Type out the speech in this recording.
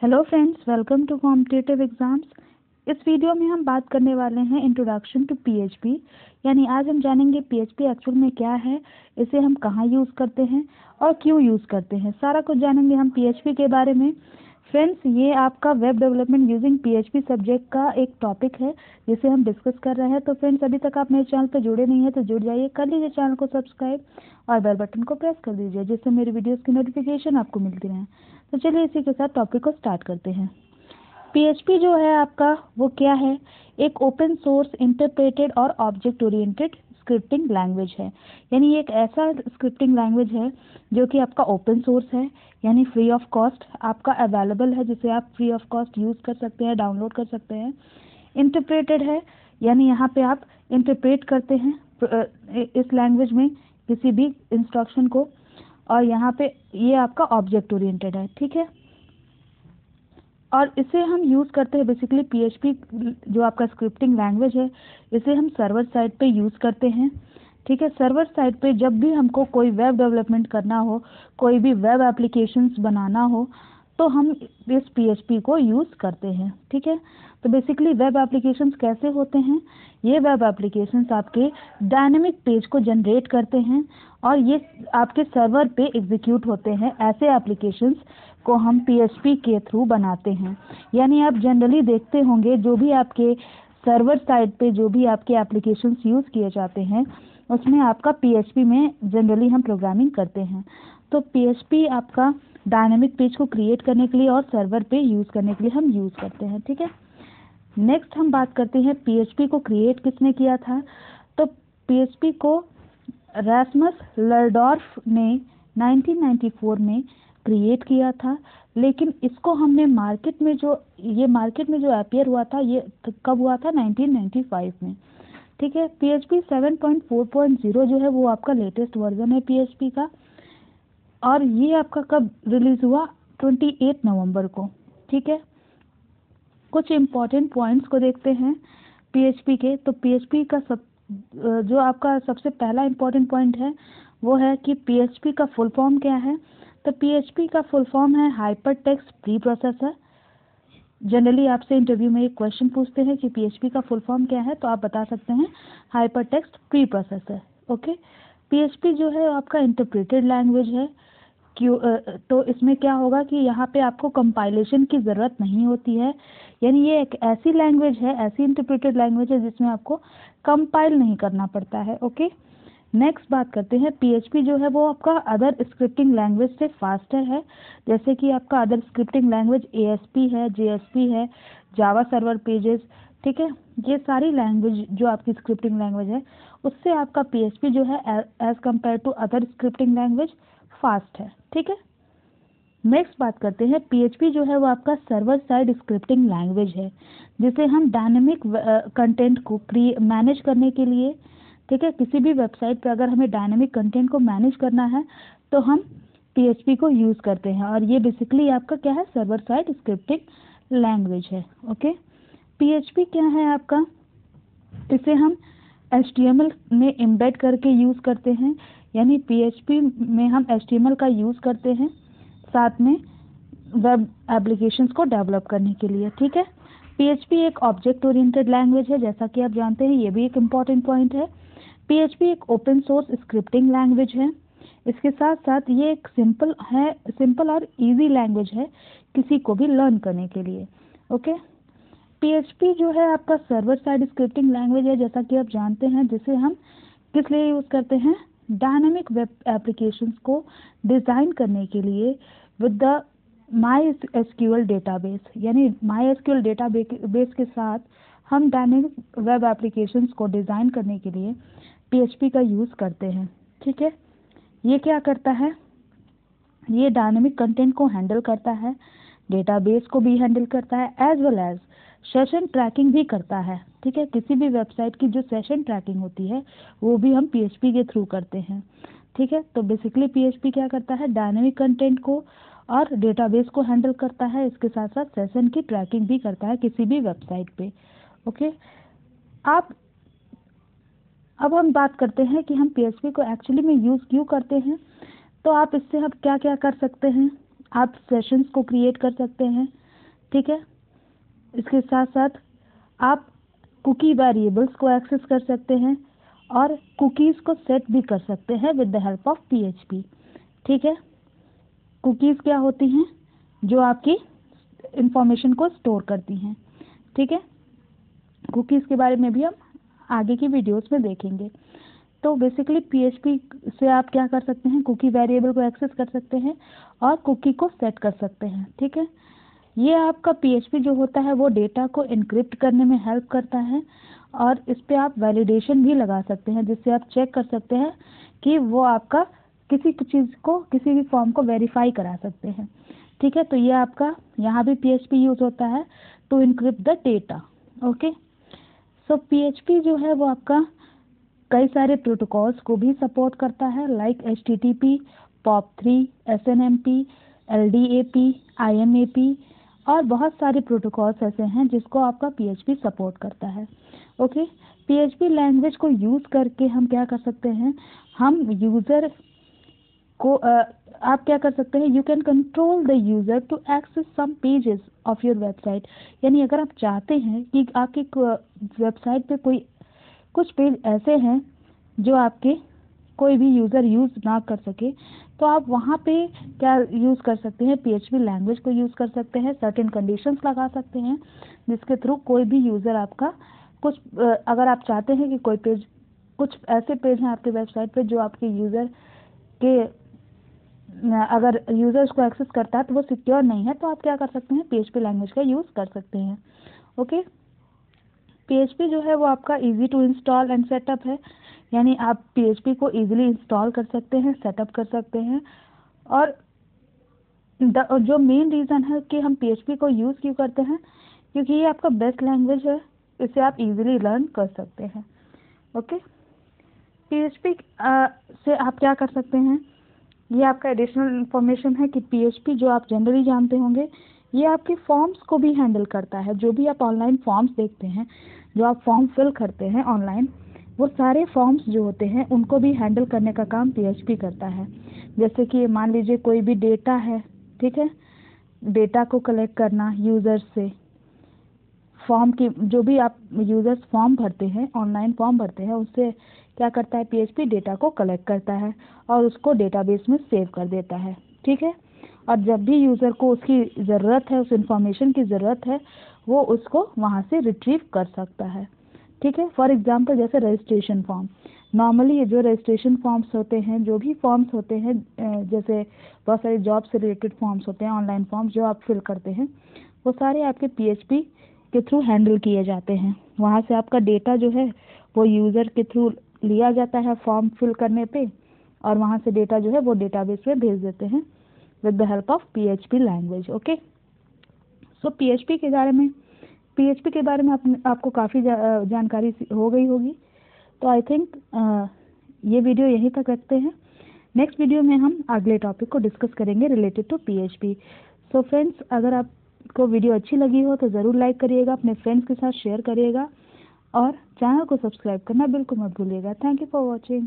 Hello friends welcome to competitive exams इस video में हम बात करने वाले हैं इंट्रोडक्शन टू पीएचपी यानी आज हम जानेंगे पीएचपी एक्चुअल में क्या है, इसे हम कहाँ यूज़ करते हैं और क्यों यूज़ करते हैं। सारा कुछ जानेंगे हम पीएचपी के बारे में। फ्रेंड्स ये आपका web development using PHP subject का एक टॉपिक है, जिसे हम डिस्कस कर रहे हैं। तो फ्रेंड्स अभी तक आप मेरे चैनल पर जुड़े नहीं हैं तो जुड़ जाइए, कर लीजिए चैनल को सब्सक्राइब और बेल बटन को प्रेस कर दीजिए, जिससे मेरी वीडियोस की नोटिफिकेशन आपको मिलती रहे। तो चलिए इसी के साथ टॉपिक को स्टार्ट करते हैं। पीएचपी जो है आपका, वो क्या है? एक ओपन सोर्स इंटरप्रेटेड और ऑब्जेक्ट ओरिएंटेड स्क्रिप्टिंग लैंग्वेज है। यानी एक ऐसा स्क्रिप्टिंग लैंग्वेज है जो कि आपका ओपन सोर्स है। यानी फ्री ऑफ़ कॉस्ट आपका अवेलेबल है, जिसे आप फ्री ऑफ़ कॉस्ट यूज़ कर सकते हैं डाउनलोड कर सकते हैं। इंटरप्रेटेड है, यानी यहाँ पे आप इंटरप्रेट करते हैं इस लैंग्वेज में किसी भी इंस्ट्रक्शन को। और यहाँ पे ये आपका ऑब्जेक्ट ओरिएंटेड है, ठीक है? और इसे हम यूज़ करते हैं बेसिकली पीएचपी जो आपका स्क्रिप्टिंग लैंग्वेज है, इसे हम सर्वर साइड पे यूज़ करते हैं, ठीक है? सर्वर साइड पे जब भी हमको कोई वेब डेवलपमेंट करना हो, कोई भी वेब एप्लीकेशंस बनाना हो तो हम इस पीएचपी को यूज़ करते हैं, ठीक है? तो बेसिकली वेब एप्लीकेशंस कैसे होते हैं? ये वेब एप्लीकेशंस आपके डायनेमिक पेज को जनरेट करते हैं और ये आपके सर्वर पे एग्जीक्यूट होते हैं। ऐसे एप्लीकेशंस को हम पीएचपी के थ्रू बनाते हैं। यानी आप जनरली देखते होंगे, जो भी आपके सर्वर साइड पे जो भी आपके एप्लीकेशंस यूज़ किए जाते हैं उसमें आपका पीएचपी में जनरली हम प्रोग्रामिंग करते हैं। तो पीएचपी आपका डायनेमिक पेज को क्रिएट करने के लिए और सर्वर पे यूज़ करने के लिए हम यूज़ करते हैं, ठीक है? नेक्स्ट हम बात करते हैं पीएचपी को क्रिएट किसने किया था? तो पीएचपी को रैसमस लर्डॉर्फ ने 1994 में क्रिएट किया था। लेकिन इसको हमने मार्केट में जो, ये मार्केट में जो अपियर हुआ था, ये कब हुआ था? 1995 में। ठीक है? P H P seven point four point zero जो है वो आपका लेटेस्ट वर्जन है पी एच पी का। और ये आपका कब रिलीज़ हुआ? ट्वेंटी एट नवंबर को, ठीक है? कुछ इंपॉर्टेंट पॉइंट्स को देखते हैं पी एच पी के। तो पी एच पी का सब, जो आपका सबसे पहला इंपॉर्टेंट पॉइंट है, वो है कि पी एच पी का फुल फॉर्म क्या है? तो पी एच पी का फुल फॉर्म है hypertext pre processor generally आपसे इंटरव्यू में एक क्वेश्चन पूछते हैं कि पीएचपी का फुल फॉर्म क्या है तो आप बता सकते हैं hypertext pre processor okay PHP जो है आपका इंटरप्रेटेड लैंग्वेज है, क्यों तो इसमें क्या होगा कि यहाँ पे आपको कंपाइलेशन की ज़रूरत नहीं होती है। यानी ये एक ऐसी लैंग्वेज है, ऐसी इंटरप्रेटेड लैंग्वेज है जिसमें आपको कंपाइल नहीं करना पड़ता है ओके नेक्स्ट बात करते हैं पीएचपी जो है वो आपका अदर स्क्रिप्टिंग लैंग्वेज से फास्टर है। जैसे कि आपका अदर स्क्रिप्टिंग लैंग्वेज एएसपी है जेएसपी है जावा सर्वर पेजेस ठीक है? ये सारी लैंग्वेज जो आपकी स्क्रिप्टिंग लैंग्वेज है, उससे आपका पीएचपी जो है as compare to other scripting language fast है, ठीक है? नेक्स्ट बात करते हैं पीएचपी जो है वो आपका सर्वर साइड स्क्रिप्टिंग लैंग्वेज है, जिसे हम डायनेमिक कंटेंट को मैनेज करने के लिए ठीक है, किसी भी वेबसाइट पर अगर हमें डायनेमिक कंटेंट को मैनेज करना है तो हम पीएचपी को यूज़ करते हैं। और ये बेसिकली आपका क्या है सर्वर साइड स्क्रिप्टिंग लैंग्वेज है ओके पीएचपी क्या है आपका? इसे हम एच में एम्बेड करके यूज़ करते हैं, यानी पीएचपी में हम एच का यूज़ करते हैं, साथ में वेब एप्लीकेशंस को डेवलप करने के लिए, ठीक है? पीएचपी एक ऑब्जेक्ट ओरिएंटेड लैंग्वेज है, जैसा कि आप जानते हैं, ये भी एक इंपॉर्टेंट पॉइंट है। पीएचपी एक ओपन सोर्स स्क्रिप्टिंग लैंग्वेज है। इसके साथ साथ ये एक सिंपल है सिंपल और इजी लैंग्वेज है किसी को भी लर्न करने के लिए ओके पीएचपी जो है आपका सर्वर साइड स्क्रिप्टिंग लैंग्वेज है, जैसा कि आप जानते हैं, जिसे हम किस लिए यूज़ करते हैं? डायनेमिक वेब एप्लीकेशंस को डिज़ाइन करने के लिए with the my S Q L database यानी my S Q L database के साथ हम डायनेमिक वेब एप्लीकेशंस को डिज़ाइन करने के लिए पीएचपी का यूज़ करते हैं, ठीक है? ये क्या करता है? ये डायनेमिक कंटेंट को हैंडल करता है डेटाबेस को भी हैंडल करता है as well as session tracking भी करता है, ठीक है? किसी भी वेबसाइट की जो सेशन ट्रैकिंग होती है, वो भी हम पीएचपी के थ्रू करते हैं, ठीक है? तो बेसिकली पीएचपी क्या करता है? डायनेमिक कंटेंट को और डेटाबेस को हैंडल करता है, इसके साथ साथ सेशन की ट्रैकिंग भी करता है किसी भी वेबसाइट पे। ओके आप, अब हम बात करते हैं कि हम पीएचपी को एक्चुअली में यूज़ क्यों करते हैं? तो आप इससे आप क्या क्या कर सकते हैं? आप सेशंस को क्रिएट कर सकते हैं, ठीक है? इसके साथ साथ आप कुकी वेरिएबल्स को एक्सेस कर सकते हैं और कुकीज़ को सेट भी कर सकते हैं with the help of PHP ठीक है? कुकीज़ क्या होती हैं? जो आपकी इंफॉर्मेशन को स्टोर करती हैं, ठीक है? कुकीज़ के बारे में भी हम आगे की वीडियोस में देखेंगे। तो बेसिकली पीएचपी से आप क्या कर सकते हैं कुकी वेरिएबल को एक्सेस कर सकते हैं और कुकी को सेट कर सकते हैं, ठीक है? ये आपका पीएचपी जो होता है वो डेटा को इनक्रिप्ट करने में हेल्प करता है और इस पर आप वैलिडेशन भी लगा सकते हैं, जिससे आप चेक कर सकते हैं कि वो आपका किसी चीज़ को, किसी भी फॉर्म को वेरीफाई करा सकते हैं, ठीक है? तो ये आपका, यहाँ भी पीएचपी यूज़ होता है to encrypt the data okay so PHP जो है वो आपका कई सारे प्रोटोकॉल्स को भी सपोर्ट करता है like H T T P POP three S N M P L D A P I M A P और बहुत सारे प्रोटोकॉल्स ऐसे हैं जिसको आपका पीएचपी सपोर्ट करता है। ओके पीएचपी लैंग्वेज को यूज़ करके हम क्या कर सकते हैं? हम यूज़र को आप क्या कर सकते हैं you can control the user to access some pages of your website यानी अगर आप चाहते हैं कि आपकी वेबसाइट पे कोई, कुछ पेज ऐसे हैं जो आपके कोई भी यूज़र यूज़ ना कर सके तो आप वहाँ पे क्या यूज़ कर सकते हैं पीएचपी लैंग्वेज को यूज़ कर सकते हैं सर्टेन कंडीशंस लगा सकते हैं, जिसके थ्रू कोई भी यूज़र आपका कुछ अगर आप चाहते हैं कि कोई पेज, कुछ ऐसे पेज हैं आपके वेबसाइट पे जो आपके यूज़र के अगर यूज़र उसको एक्सेस करता है तो वो सिक्योर नहीं है तो आप क्या कर सकते हैं? पीएचपी लैंग्वेज का यूज़ कर सकते हैं। ओके पीएचपी जो है वो आपका easy to install and setup है। यानी आप पीएचपी को इजीली इंस्टॉल कर सकते हैं सेटअप कर सकते हैं। और द, जो मेन रीज़न है कि हम पीएचपी को यूज़ क्यों करते हैं? क्योंकि ये आपका बेस्ट लैंग्वेज है इसे आप इजीली लर्न कर सकते हैं। ओके पीएचपी से आप क्या कर सकते हैं? ये आपका एडिशनल इन्फॉर्मेशन है कि पीएचपी जो आप जनरली जानते होंगे, ये आपके फॉर्म्स को भी हैंडल करता है। जो भी आप ऑनलाइन फॉर्म्स देखते हैं, जो आप फॉर्म फिल करते हैं ऑनलाइन वो सारे फॉर्म्स जो होते हैं, उनको भी हैंडल करने का काम पीएचपी करता है। जैसे कि मान लीजिए कोई भी डेटा है, ठीक है? डेटा को कलेक्ट करना यूज़र्स से। फॉर्म की, जो भी आप यूज़र्स फॉर्म भरते हैं ऑनलाइन फॉर्म भरते हैं, उससे क्या करता है पीएचपी डेटा को कलेक्ट करता है और उसको डेटाबेस में सेव कर देता है, ठीक है? और जब भी यूज़र को उसकी ज़रूरत है, उस इंफॉर्मेशन की ज़रूरत है, वो उसको वहाँ से रिट्रीव कर सकता है, ठीक है? फॉर एग्ज़ाम्पल जैसे रजिस्ट्रेशन फॉर्म नॉर्मली ये जो रजिस्ट्रेशन फॉर्म्स होते हैं, जो भी फॉर्म्स होते हैं जैसे बहुत सारे जॉब से रिलेटेड फॉर्म्स होते हैं ऑनलाइन फॉर्म्स जो आप फिल करते हैं, वो सारे आपके पीएचपी के थ्रू हैंडल किए जाते हैं। वहाँ से आपका डेटा जो है वो यूज़र के थ्रू लिया जाता है फॉर्म फिल करने पे और वहाँ से डेटा जो है वो डेटाबेस में भेज देते हैं with the help of P H P language okay so P H P के बारे में पी एच पी के बारे में आप, आपको काफ़ी जा, जानकारी हो गई होगी। तो आई थिंक ये वीडियो यहीं तक रखते हैं। नेक्स्ट वीडियो में हम अगले टॉपिक को डिस्कस करेंगे related to P H P so friends अगर आपको वीडियो अच्छी लगी हो तो ज़रूर लाइक करिएगा, अपने फ्रेंड्स के साथ शेयर करिएगा और चैनल को सब्सक्राइब करना बिल्कुल मत भूलिएगा। Thank you for watching